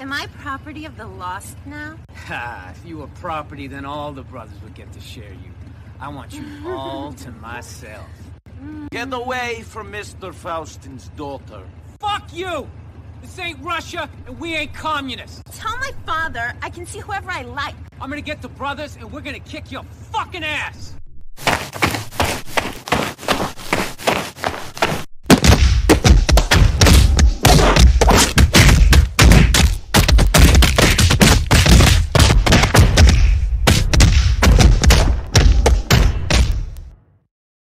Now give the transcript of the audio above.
Am I property of the lost now? Ha, if you were property, then all the brothers would get to share you. I want you all to myself. Get away from Mr. Faustin's daughter. Fuck you! This ain't Russia, and we ain't communists. Tell my father I can see whoever I like. I'm gonna get the brothers, and we're gonna kick your fucking ass!